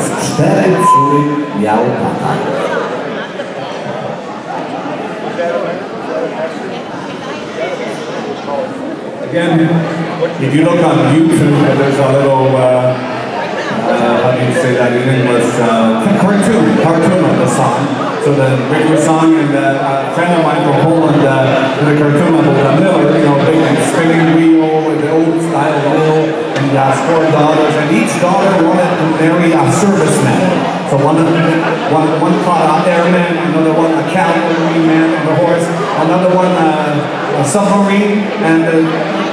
teraz cztery córy miał tata. Again, if you look on YouTube, there's a little, uh, uh, how do you say that in English, uh, cartoon, cartoon of the song. So the regular song and uh, a friend of mine from Poland uh, did cartoon of the mill, you know, big spinning wheel with the old style mill, and daughters, and each daughter wanted to marry a serviceman. So one, one, one caught an airman, another one a cavalry man on a horse, another one uh, a submarine, and the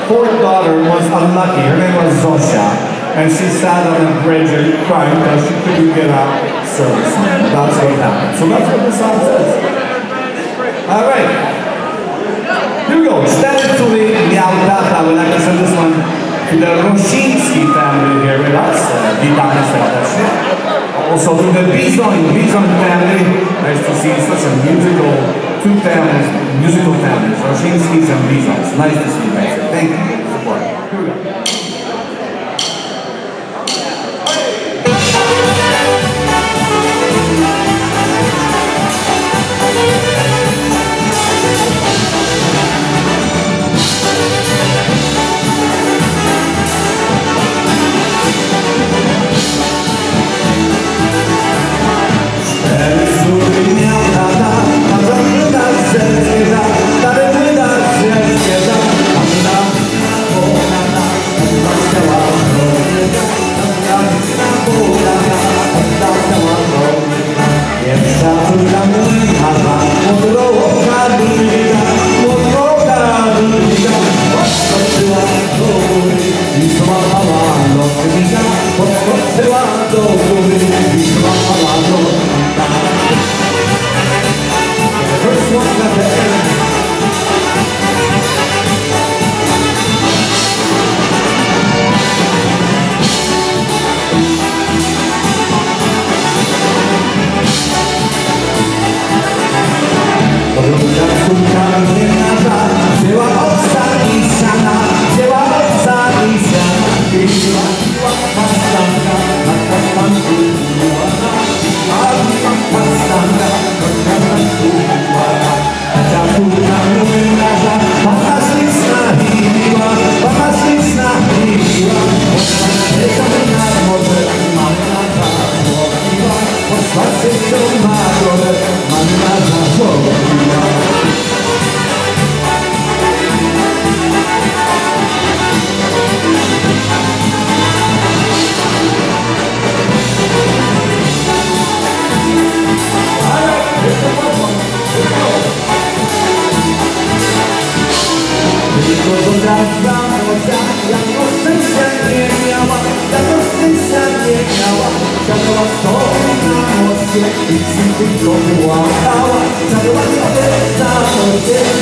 fourth daughter was unlucky. Her name was Zosha. And she sat on a bridge and crying because she couldn't get out service. That's what happened. So that's what the song says. All right. Also to the Bison, Bison family. Nice to see such a musical, two families, musical families. Rosińskis and Bisons. Nice to see you guys. Thank you for support. It's something from the wild hour Tell me what's up there, now,